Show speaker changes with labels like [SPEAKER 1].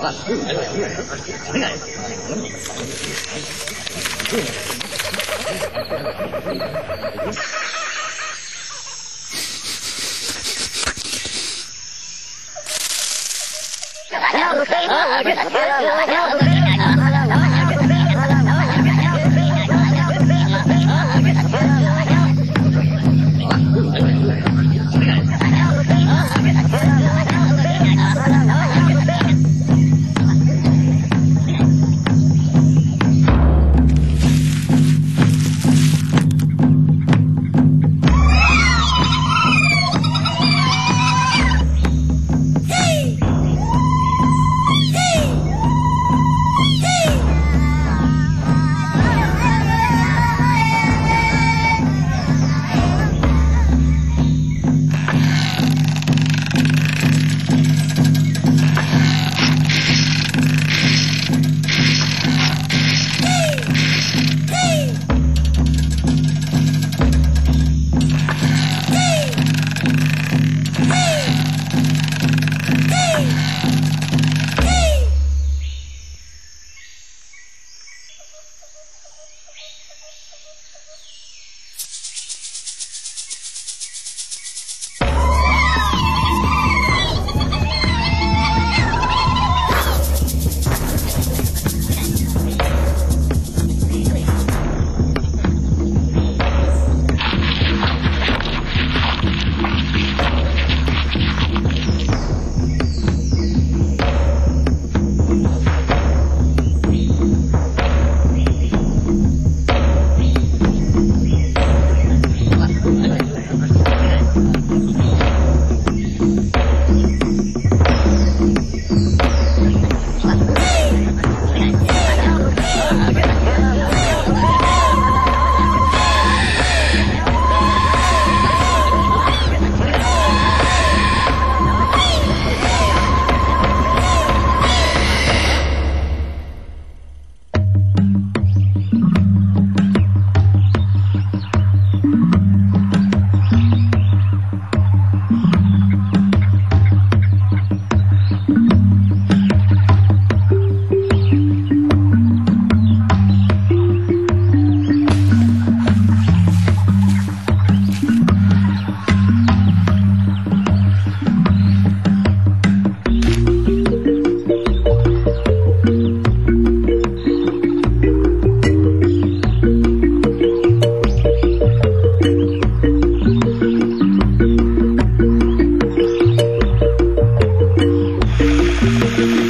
[SPEAKER 1] I don't know.
[SPEAKER 2] Thank you.